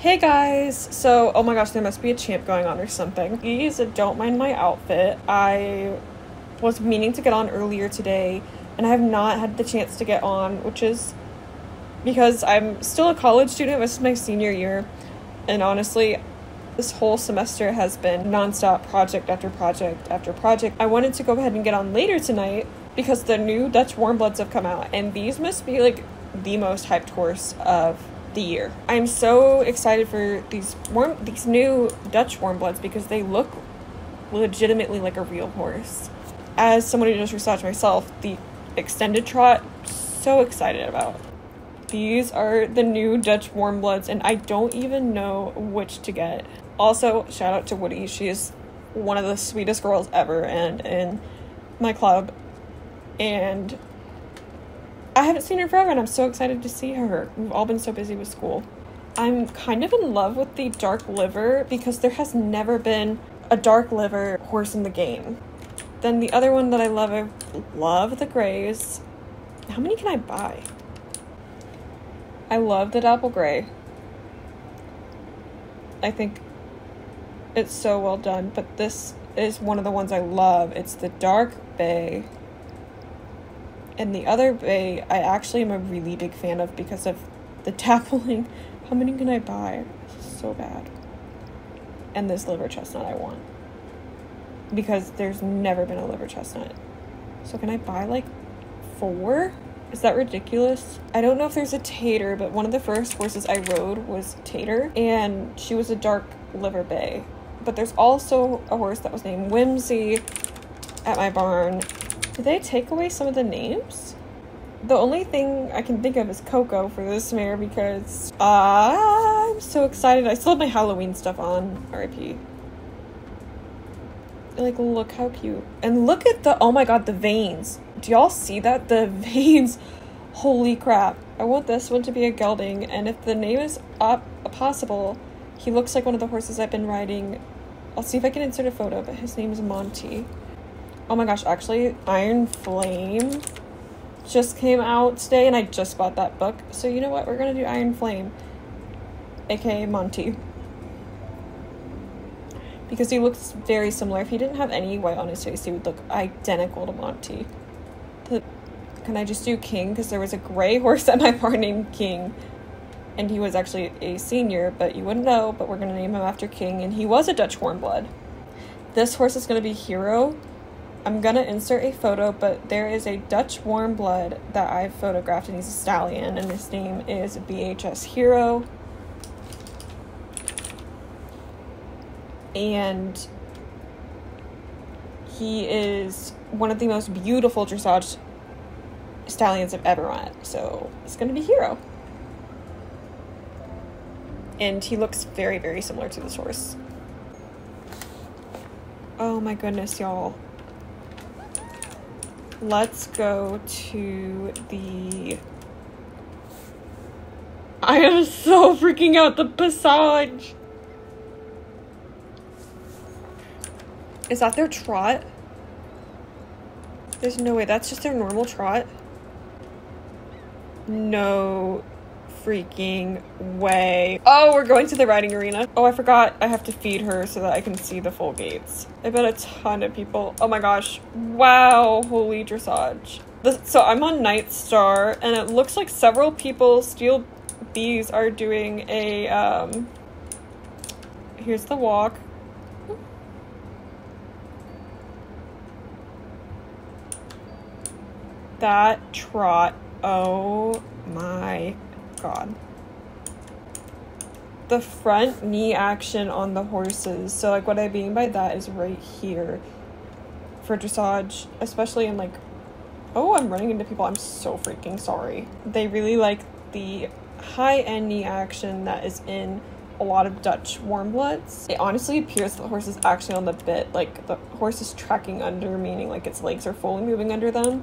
Hey guys! So, oh my gosh, there must be a champ going on or something. Please don't mind my outfit. I was meaning to get on earlier today and I have not had the chance to get on, which is because I'm still a college student. This is my senior year. And honestly, this whole semester has been nonstop project after project after project. I wanted to go ahead and get on later tonight because the new Dutch Warm Bloods have come out, and these must be like the most hyped horse of the year. I'm so excited for these warm these new Dutch Warm Bloods because they look legitimately like a real horse. As someone who does dressage myself, the extended trot, so excited about. These are the new Dutch Warm Bloods, and I don't even know which to get. Also, shout out to Woody. She is one of the sweetest girls ever, and in my club. And I haven't seen her forever, and I'm so excited to see her. We've all been so busy with school. I'm kind of in love with the dark liver because there has never been a dark liver horse in the game. Then the other one that I love, I love the grays. How many can I buy? I love the Dapple Gray. I think it's so well done, but this is one of the ones I love. It's the Dark Bay. And the other bay, I actually am a really big fan of because of the dappling. How many can I buy? So bad. And this liver chestnut I want. Because there's never been a liver chestnut. So can I buy like four? Is that ridiculous? I don't know if there's a Tater, but one of the first horses I rode was Tater, and she was a dark liver bay. But there's also a horse that was named Whimsy at my barn. Did they take away some of the names? The only thing I can think of is Coco for this mare because I'm so excited. I still have my Halloween stuff on. RIP. Like, look how cute. And look at the, oh my god, the veins. Do y'all see that? The veins. Holy crap. I want this one to be a gelding, and if the name is up possible, he looks like one of the horses I've been riding. I'll see if I can insert a photo, but his name is Monty. Oh my gosh, actually, Iron Flame just came out today, and I just bought that book. So you know what? We're gonna do Iron Flame, aka Monty. Because he looks very similar. If he didn't have any white on his face, he would look identical to Monty. The, can I just do King? Because there was a gray horse at my barn named King. And he was actually a senior, but you wouldn't know. But we're going to name him after King. And he was a Dutch warm blood. This horse is going to be Hero. I'm to insert a photo, but there is a Dutch warm blood that I've photographed, and he's a stallion. And his name is BHS Hero. And he is one of the most beautiful dressage stallions I've ever met. So it's to be Hero. And he looks very, very similar to this horse. Oh my goodness, y'all. Let's go to the. I am so freaking out. The Passage. Is that their trot? There's no way. That's just their normal trot. No freaking way. Oh, we're going to the riding arena. Oh, I forgot I have to feed her so that I can see the full gaits. I bet a ton of people. Oh my gosh. Wow. Holy dressage. so I'm on Night Star and it looks like several people, Steel Bees, are doing a, um, here's the walk. That trot. Oh my god. The front knee action on the horses. So like what I mean by that is right here for dressage, especially in like oh, I'm running into people. I'm so freaking sorry. They really like the high end knee action that is in a lot of Dutch warm bloods. It honestly appears that the horse is actually on the bit, like the horse is tracking under, meaning like its legs are fully moving under them.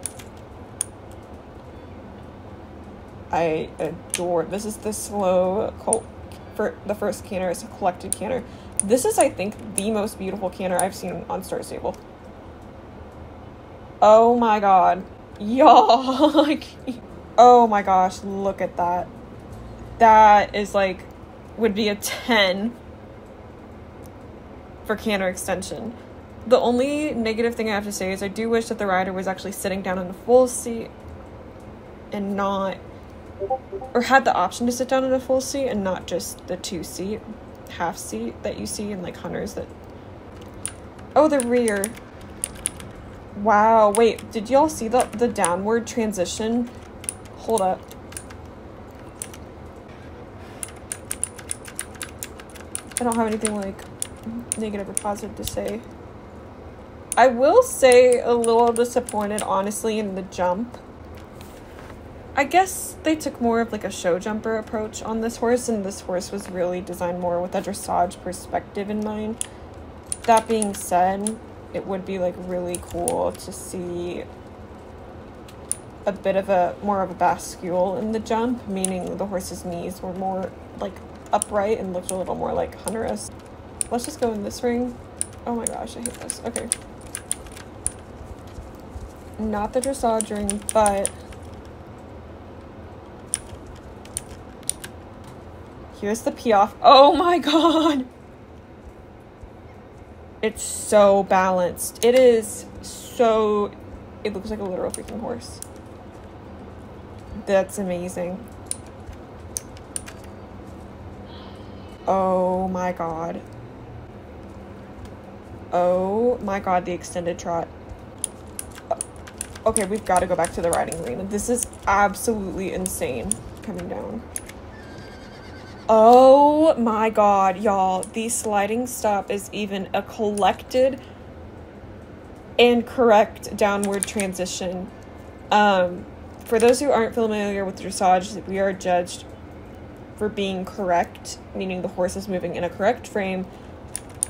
I adore. This is the slow cult for the first canter. It's a collected canter. This is, I think, the most beautiful canter I've seen on Star Stable. Oh my god. Y'all. like, oh my gosh, look at that. That is like would be a 10 for canter extension. The only negative thing I have to say is I do wish that the rider was actually sitting down in the full seat and not or had the option to sit down in a full seat and not just the two seat half seat that you see in like hunters that oh the rear. Wow wait did y'all see the the downward transition? Hold up. I don't have anything like negative or positive to say. I will say a little disappointed honestly in the jump I guess they took more of like a show jumper approach on this horse, and this horse was really designed more with a dressage perspective in mind. That being said, it would be like really cool to see a bit of a more of a bascule in the jump, meaning the horse's knees were more like upright and looked a little more like hunteress. Let's just go in this ring. Oh my gosh, I hate this. Okay. Not the dressage ring, but Here's the Piaffe. Oh my god! It's so balanced. It is so... It looks like a literal freaking horse. That's amazing. Oh my god. Oh my god, the extended trot. Okay, we've got to go back to the riding arena. This is absolutely insane coming down. Oh my god, y'all. The sliding stop is even a collected and correct downward transition. Um, for those who aren't familiar with dressage, we are judged for being correct, meaning the horse is moving in a correct frame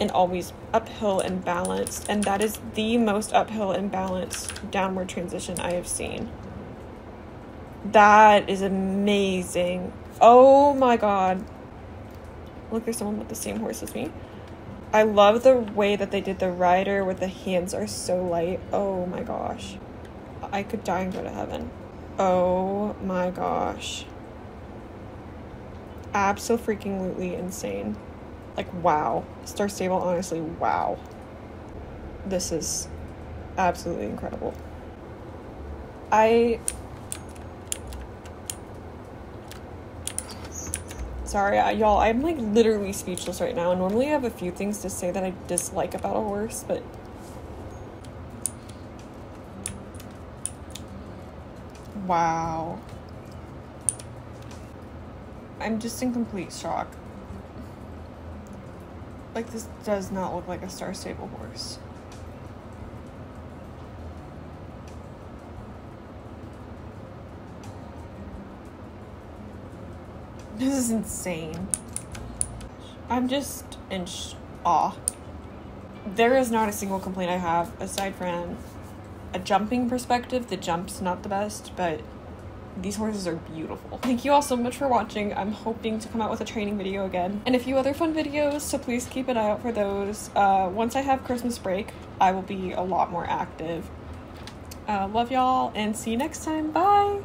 and always uphill and balanced. And that is the most uphill and balanced downward transition I have seen. That is amazing. Oh my god. Look, there's someone with the same horse as me. I love the way that they did the rider where the hands are so light. Oh my gosh. I could die and go to heaven. Oh my gosh. Absolutely insane. Like, wow. Star Stable, honestly, wow. This is absolutely incredible. I sorry, y'all. I'm like literally speechless right now. Normally, I have a few things to say that I dislike about a horse, but wow. I'm just in complete shock. Like, this does not look like a star stable horse. This is insane. I'm just in awe. There is not a single complaint I have aside from a jumping perspective. The jump's not the best, but these horses are beautiful. Thank you all so much for watching. I'm hoping to come out with a training video again and a few other fun videos, so please keep an eye out for those. Uh, once I have Christmas break, I will be a lot more active. Uh, love y'all and see you next time. Bye!